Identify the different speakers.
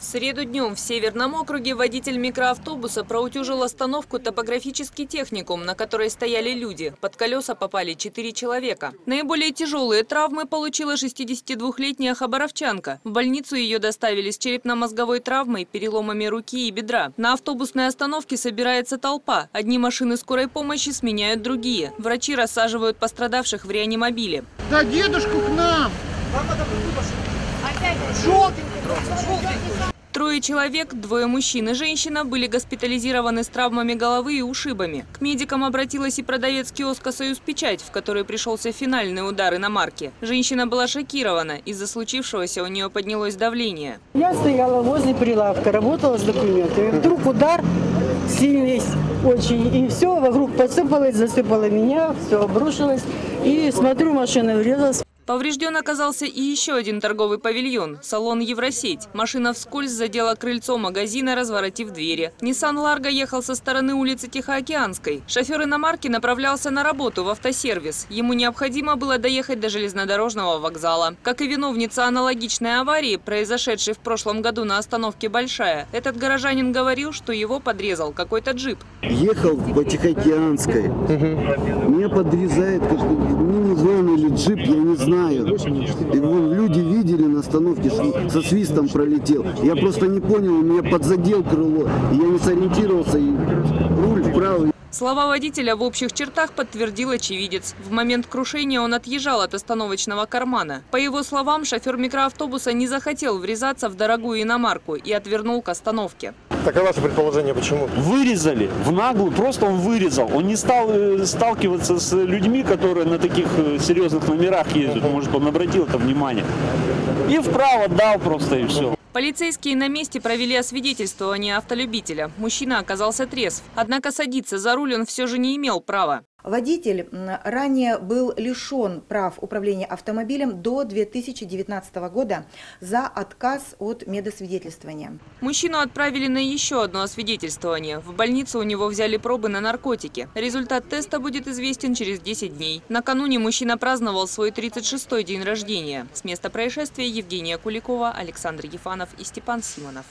Speaker 1: В среду днем в Северном округе водитель микроавтобуса проутюжил остановку топографический техникум, на которой стояли люди. Под колеса попали четыре человека. Наиболее тяжелые травмы получила 62-летняя хабаровчанка. В больницу ее доставили с черепно-мозговой травмой, переломами руки и бедра. На автобусной остановке собирается толпа. Одни машины скорой помощи сменяют другие. Врачи рассаживают пострадавших в реанимобиле.
Speaker 2: Да дедушку к нам!
Speaker 1: Трое человек, двое мужчин и женщина, были госпитализированы с травмами головы и ушибами. К медикам обратилась и продавец киоска «Союз Печать», в который пришелся финальный удар иномарки. Женщина была шокирована. Из-за случившегося у нее поднялось давление.
Speaker 3: Я стояла возле прилавка, работала с документами. Вдруг удар сильный очень, и все вокруг посыпалось, засыпало меня, все обрушилось. И смотрю, машина врезалась.
Speaker 1: Поврежден оказался и еще один торговый павильон – салон «Евросеть». Машина вскользь задела крыльцо магазина, разворотив двери. Ниссан Ларго ехал со стороны улицы Тихоокеанской. Шофер иномарки направлялся на работу в автосервис. Ему необходимо было доехать до железнодорожного вокзала. Как и виновница аналогичной аварии, произошедшей в прошлом году на остановке «Большая», этот горожанин говорил, что его подрезал какой-то джип.
Speaker 4: Ехал по Тихоокеанской. Меня подрезает мини-вэн или джип, я не знаю. Его люди видели на остановке, что со свистом пролетел. Я просто не понял, у меня подзадел крыло. и Я не сориентировался, и руль вправо.
Speaker 1: Слова водителя в общих чертах подтвердил очевидец. В момент крушения он отъезжал от остановочного кармана. По его словам, шофер микроавтобуса не захотел врезаться в дорогую иномарку и отвернул к остановке.
Speaker 5: Так а ваше предположение почему?
Speaker 6: Вырезали в наглую, просто он вырезал. Он не стал э, сталкиваться с людьми, которые на таких э, серьезных номерах ездят. Может, он обратил это внимание. И вправо дал просто и все.
Speaker 1: Полицейские на месте провели освидетельствование автолюбителя. Мужчина оказался трезв. Однако садиться за руль он все же не имел права.
Speaker 7: Водитель ранее был лишен прав управления автомобилем до 2019 года за отказ от медосвидетельствования.
Speaker 1: Мужчину отправили на еще одно освидетельствование. В больницу у него взяли пробы на наркотики. Результат теста будет известен через 10 дней. Накануне мужчина праздновал свой 36-й день рождения. С места происшествия Евгения Куликова, Александр Ефанов и Степан Симонов.